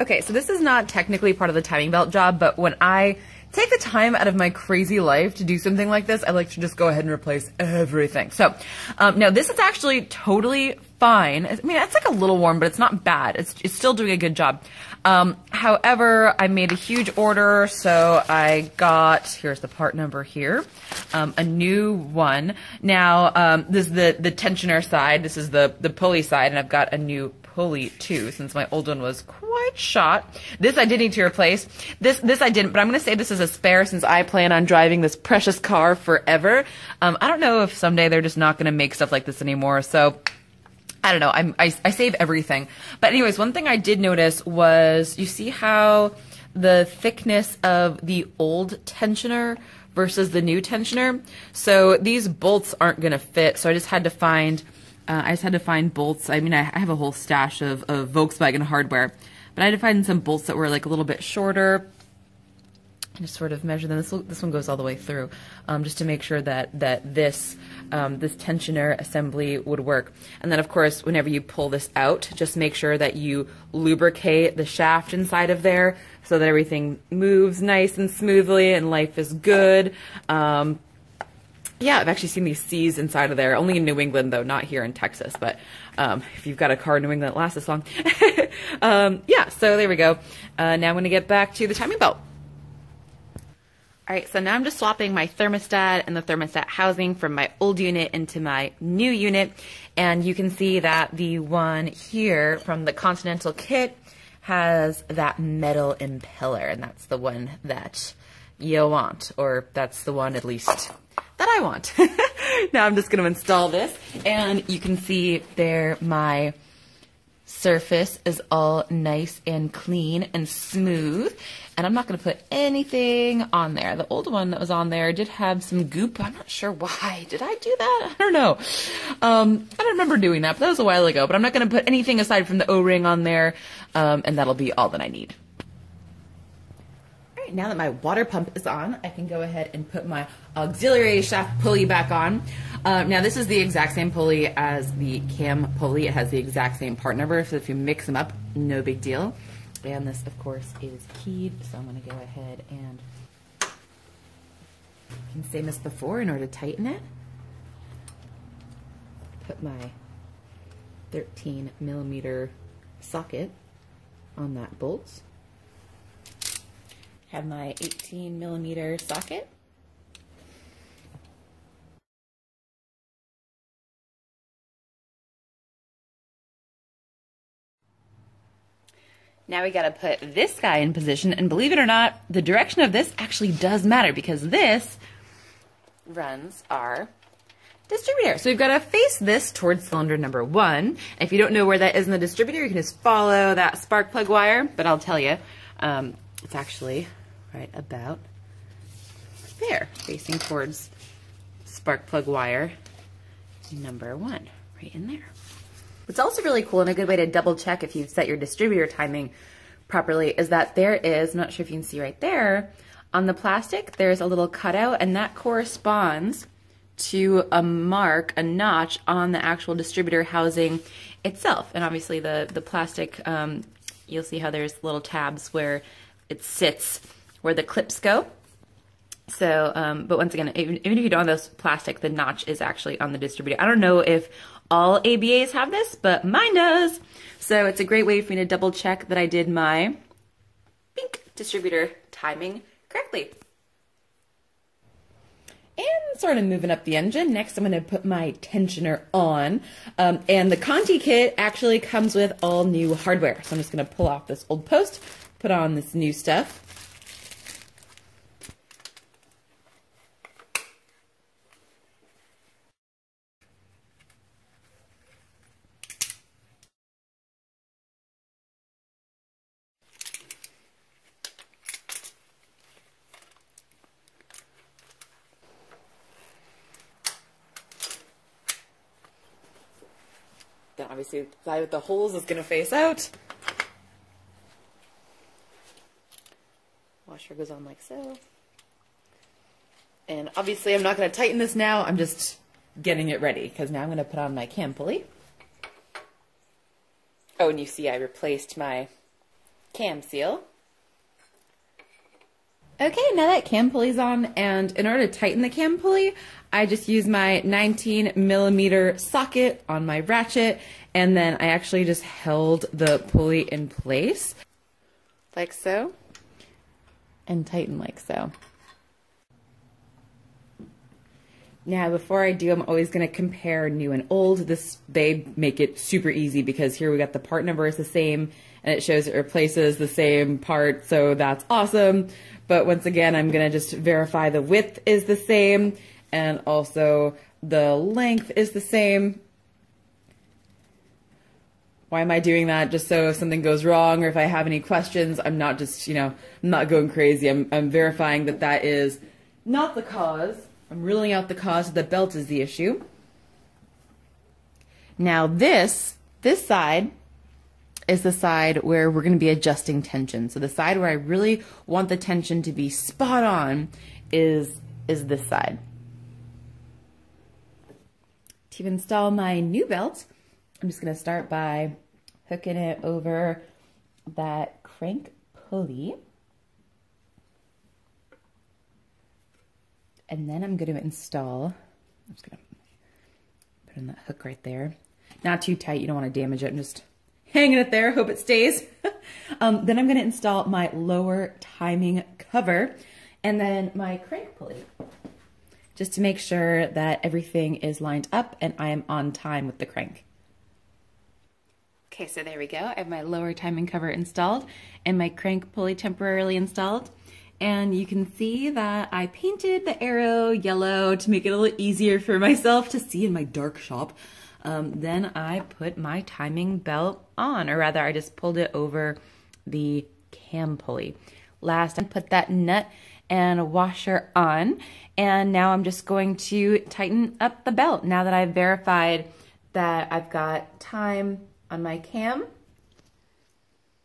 Okay, so this is not technically part of the timing belt job, but when I take the time out of my crazy life to do something like this, I like to just go ahead and replace everything. So, um, now this is actually totally fine. I mean, it's like a little warm, but it's not bad. It's, it's still doing a good job. Um, however, I made a huge order, so I got, here's the part number here, um, a new one. Now, um, this is the, the tensioner side, this is the, the pulley side, and I've got a new pulley too, since my old one was quite shot. This I did need to replace. This, this I didn't, but I'm gonna say this is a spare since I plan on driving this precious car forever. Um, I don't know if someday they're just not gonna make stuff like this anymore, so I don't know. I'm, I, I save everything. But anyways, one thing I did notice was you see how the thickness of the old tensioner versus the new tensioner. So these bolts aren't going to fit. So I just had to find, uh, I just had to find bolts. I mean, I, I have a whole stash of, of Volkswagen hardware, but I had to find some bolts that were like a little bit shorter and just sort of measure them. This, this one goes all the way through, um, just to make sure that that this um, this tensioner assembly would work. And then, of course, whenever you pull this out, just make sure that you lubricate the shaft inside of there so that everything moves nice and smoothly and life is good. Um, yeah, I've actually seen these C's inside of there, only in New England though, not here in Texas. But um, if you've got a car in New England that lasts this long, um, yeah. So there we go. Uh, now I'm going to get back to the timing belt. All right, so now I'm just swapping my thermostat and the thermostat housing from my old unit into my new unit. And you can see that the one here from the Continental kit has that metal impeller, and that's the one that you want, or that's the one at least that I want. now I'm just going to install this, and you can see there my surface is all nice and clean and smooth. And I'm not going to put anything on there. The old one that was on there did have some goop. I'm not sure why. Did I do that? I don't know. Um, I don't remember doing that, but that was a while ago. But I'm not going to put anything aside from the O-ring on there. Um, and that'll be all that I need now that my water pump is on, I can go ahead and put my auxiliary shaft pulley back on. Um, now this is the exact same pulley as the cam pulley. It has the exact same part number, so if you mix them up, no big deal. And this, of course, is keyed, so I'm going to go ahead and same as before in order to tighten it. Put my 13 millimeter socket on that bolt have my 18 millimeter socket. Now we got to put this guy in position, and believe it or not, the direction of this actually does matter because this runs our distributor. So we've got to face this towards cylinder number one. If you don't know where that is in the distributor, you can just follow that spark plug wire, but I'll tell you, um, it's actually right about there, facing towards spark plug wire number one, right in there. What's also really cool and a good way to double check if you've set your distributor timing properly is that there is, I'm not sure if you can see right there, on the plastic, there's a little cutout and that corresponds to a mark, a notch on the actual distributor housing itself. And obviously the, the plastic, um, you'll see how there's little tabs where it sits where the clips go. So, um, but once again, even, even if you don't have those plastic, the notch is actually on the distributor. I don't know if all ABAs have this, but mine does. So it's a great way for me to double check that I did my pink distributor timing correctly. And sort of moving up the engine. Next, I'm going to put my tensioner on. Um, and the Conti kit actually comes with all new hardware. So I'm just going to pull off this old post, put on this new stuff. Then obviously the side with the holes is going to face out. Washer goes on like so. And obviously I'm not going to tighten this now. I'm just getting it ready because now I'm going to put on my cam pulley. Oh, and you see I replaced my cam seal. Okay, now that cam pulley's on, and in order to tighten the cam pulley, I just use my 19 millimeter socket on my ratchet, and then I actually just held the pulley in place, like so, and tighten like so. Now, before I do, I'm always going to compare new and old. This They make it super easy because here we got the part number is the same, and it shows it replaces the same part, so that's awesome. But once again, I'm going to just verify the width is the same and also the length is the same. Why am I doing that? Just so if something goes wrong or if I have any questions, I'm not just, you know, I'm not going crazy. I'm, I'm verifying that that is not the cause. I'm ruling out the cause the belt is the issue. Now this, this side is the side where we're going to be adjusting tension. So the side where I really want the tension to be spot on is, is this side. To install my new belt, I'm just going to start by hooking it over that crank pulley. And then I'm going to install, I'm just going to put in that hook right there. Not too tight, you don't want to damage it, I'm just hanging it there, hope it stays. um, then I'm gonna install my lower timing cover and then my crank pulley just to make sure that everything is lined up and I am on time with the crank. Okay, so there we go. I have my lower timing cover installed and my crank pulley temporarily installed. And you can see that I painted the arrow yellow to make it a little easier for myself to see in my dark shop. Um, then I put my timing belt on, or rather I just pulled it over the cam pulley. Last, I put that nut and washer on, and now I'm just going to tighten up the belt now that I've verified that I've got time on my cam,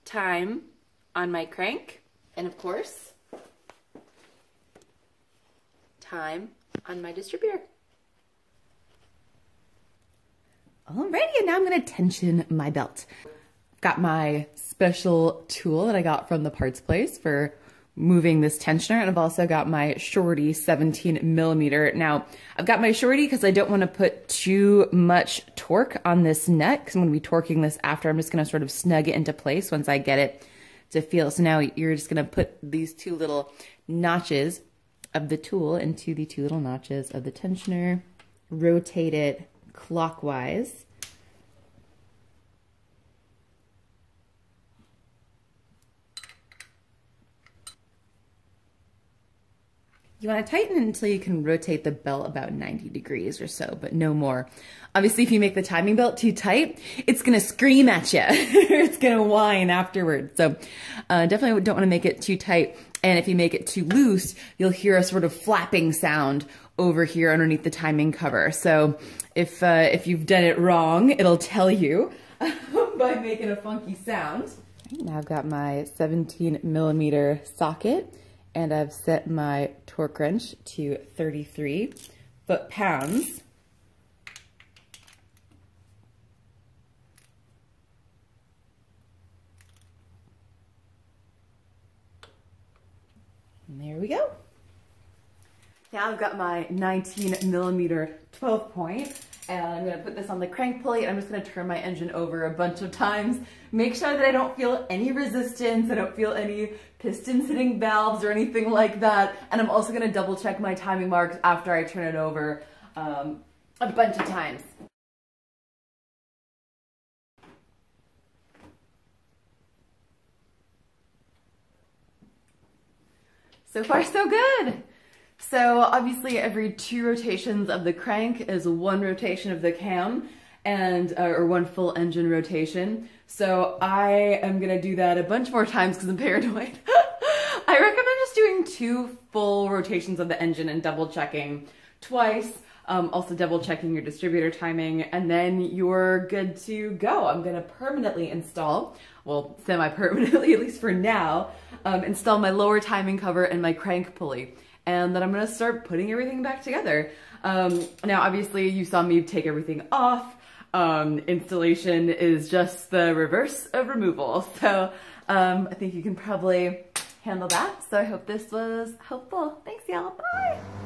time on my crank, and of course, time on my distributor. Alrighty, and now I'm gonna tension my belt. Got my special tool that I got from the parts place for moving this tensioner and I've also got my shorty 17 millimeter. Now I've got my shorty because I don't want to put too much torque on this nut because I'm going to be torquing this after. I'm just going to sort of snug it into place once I get it to feel. So now you're just going to put these two little notches of the tool into the two little notches of the tensioner, rotate it clockwise. You want to tighten it until you can rotate the belt about 90 degrees or so, but no more. Obviously, if you make the timing belt too tight, it's going to scream at you. it's going to whine afterwards. So uh, definitely don't want to make it too tight. And if you make it too loose, you'll hear a sort of flapping sound over here underneath the timing cover. So if, uh, if you've done it wrong, it'll tell you by making a funky sound. Now I've got my 17 millimeter socket and I've set my torque wrench to 33 foot-pounds. And there we go. Now I've got my 19 millimeter 12 point and I'm gonna put this on the crank pulley and I'm just gonna turn my engine over a bunch of times. Make sure that I don't feel any resistance, I don't feel any pistons hitting valves or anything like that. And I'm also gonna double check my timing marks after I turn it over um, a bunch of times. So far so good. So obviously every two rotations of the crank is one rotation of the cam and uh, or one full engine rotation. So I am gonna do that a bunch more times because I'm paranoid. I recommend just doing two full rotations of the engine and double checking twice. Um, also double checking your distributor timing and then you're good to go. I'm gonna permanently install, well semi-permanently at least for now, um, install my lower timing cover and my crank pulley and then I'm gonna start putting everything back together. Um, now, obviously, you saw me take everything off. um, installation is just the reverse of removal. So um, I think you can probably handle that. So I hope this was helpful. Thanks y'all, bye.